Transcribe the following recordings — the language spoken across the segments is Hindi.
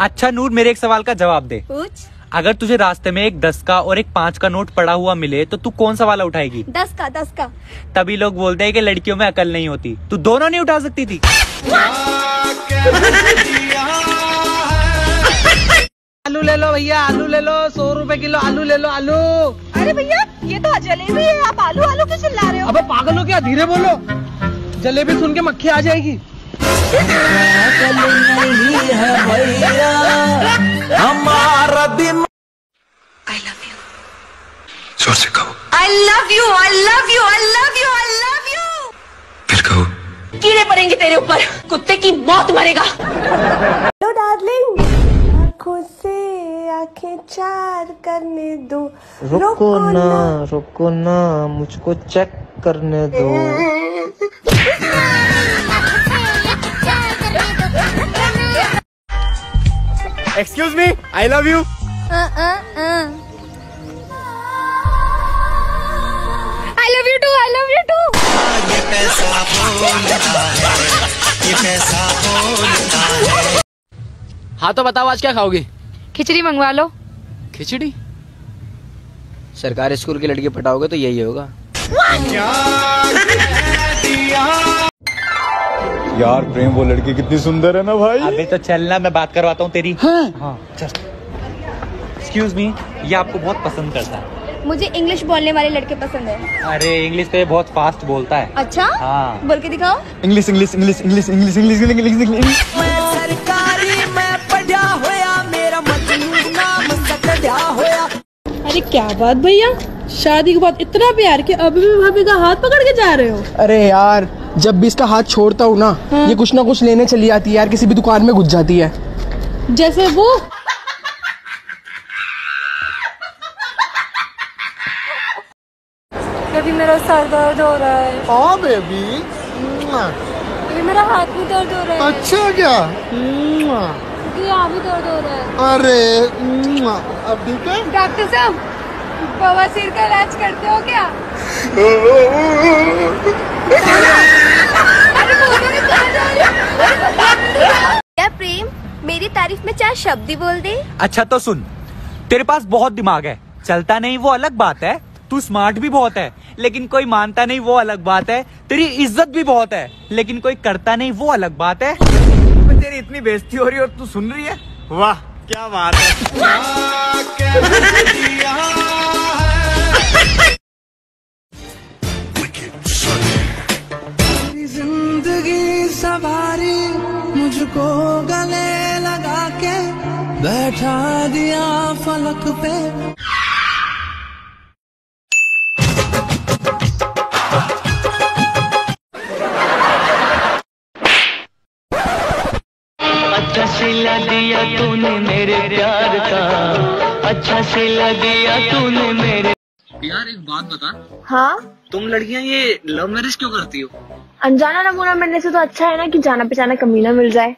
अच्छा नूर मेरे एक सवाल का जवाब दे। पूछ। अगर तुझे रास्ते में एक दस का और एक पाँच का नोट पड़ा हुआ मिले तो तू कौन सा वाला उठाएगी? दस का दस का। तभी लोग बोलते हैं कि लड़कियों में अकल नहीं होती। तू दोनों नहीं उठा सकती थी? आलू ले लो भैया आलू ले लो सौ रुपए किलो आलू ले लो आलू। अरे भैया ये तो जलेबी है आप आलू आलू क्यों चिल्ला रहे हो? अबे पागल हो क्या धीरे बोलो। जलेबी सुन के मक्खी आ जाएगी। ज़ोर से कहो। I love you I love you I love you I love you फिर कहो। कीड़े पड़ेंगे तेरे ऊपर कुत्ते की मौत मरेगा। हेलो डार्लिंग आँखों से आँखें चार करने दो। रुको ना रुको ना मुझको चेक करने दो। Excuse me I love you I love you too I love you too हाँ तो बताओ आज क्या खाओगी? खिचड़ी मंगवा लो। खिचड़ी? सरकारी स्कूल की लड़की पटाओगे तो यही होगा। यार प्रेम वो लड़की कितनी सुंदर है ना भाई? अबे तो चलना मैं बात करवाता हूँ तेरी। हाँ। चल। एक्सक्यूज मी ये आपको बहुत पसंद करता है। मुझे इंग्लिश बोलने वाले लड़के पसंद है। अरे इंग्लिश तो ये बहुत फास्ट बोलता है। अच्छा? हाँ। बोल के दिखाओ। English English English English English English English English सरकारी में पढ़ा होया मेरा मजनू नाम सकड़ा होया। अरे क्या बात भैया? शादी के बाद इतना प्यार कि अभी भी भाभी का हाथ पकड़ के जा रहे हो? अरे यार जब भी इसका हाथ छोड़ता हूँ ना ये कुछ ना कुछ लेने चली जाती है यार किसी भी दुकान में घुस जाती है। जैसे वो कभी मेरा सर दर्द हो रहा है। हाँ बेबी कभी मेरा हाथ भी दर्द हो रहा है। अच्छा क्या? क्योंकि यहाँ भी दर्द हो रहा है। अरे अब ठीक है? डॉक्टर साहब बवासीर का इलाज करते हो क्या? क्या प्रेम? मेरी तारीफ़ में चार शब्द ही बोल दे। अच्छा तो सुन। तेरे पास बहुत दिमाग है। चलता नहीं वो अलग बात है। तू स्मार्ट भी बहुत है लेकिन कोई मानता नहीं वो अलग बात है। तेरी इज़्ज़त भी बहुत है लेकिन कोई करता नहीं वो अलग बात है। तेरी इतनी बेइज्जती हो रही है और तू सुन रही है? वाह क्या बात है। मुझको गले लगा के बैठा दिया फलक पे। अच्छा सिला दिया तूने मेरे प्यार का। अच्छा सिला दिया तूने मेरे यार एक बात बता। हाँ? तुम लड़कियाँ ये लव मैरिज क्यों करती हो? अनजाना नमूना मिलने से तो अच्छा है ना कि जाना पहचाना कमीना मिल जाए।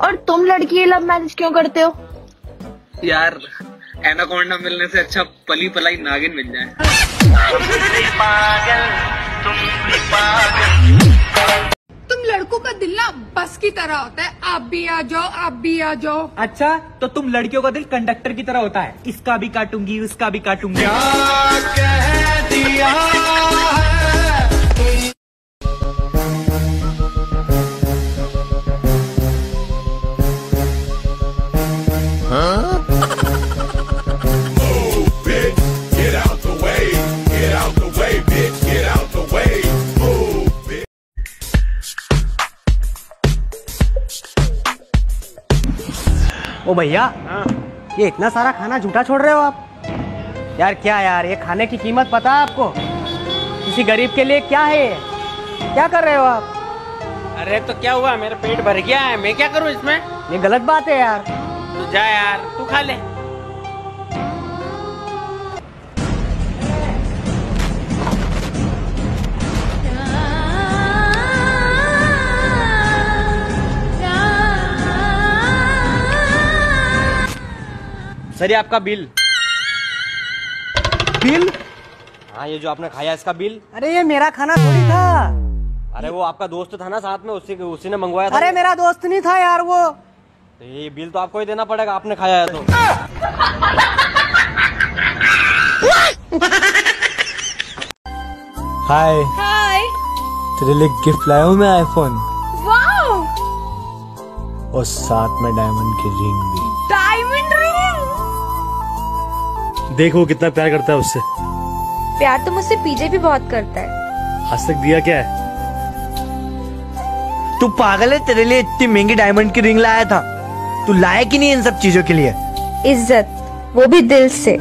और तुम लड़की लव मैरिज क्यों करते हो? यार एनाकोंडा मिलने से अच्छा पली पलाई नागिन मिल जाए। तुम लड़कों का दिल ना बस की तरह होता है। आप भी आ जाओ आप भी आ जाओ। अच्छा तो तुम लड़कियों का दिल कंडक्टर की तरह होता है। इसका भी काटूँगी उसका भी काटूँगी। ओ भैया ये इतना सारा खाना झूठा छोड़ रहे हो आप? यार क्या यार ये खाने की कीमत पता है आपको? किसी गरीब के लिए क्या है ये? क्या कर रहे हो आप? अरे तो क्या हुआ? मेरा पेट भर गया है। मैं क्या करूँ इसमें? ये गलत बात है यार। तू जा यार तू खा ले। सर ये आपका बिल। बिल? हाँ ये जो आपने खाया इसका बिल। अरे ये मेरा खाना थोड़ी था। अरे वो आपका दोस्त था ना साथ में उसी उसी ने मंगवाया था। अरे मेरा दोस्त नहीं था यार वो। तो ये ये बिल तो आपको ही देना पड़ेगा आपने खाया है तो। हाय हाय तेरे लिए गिफ्ट लाया हूँ मैं आईफोन वाओ और साथ में डायमंड की रिंग भी। देखो कितना प्यार करता है उससे। प्यार तो मुझसे पीजे भी बहुत करता है। आज तक दिया क्या है? तू पागल है तेरे लिए इतनी महँगी डायमंड की रिंग लाया था। तू लायक ही नहीं इन सब चीज़ों के लिए। इज़्ज़त वो भी दिल से।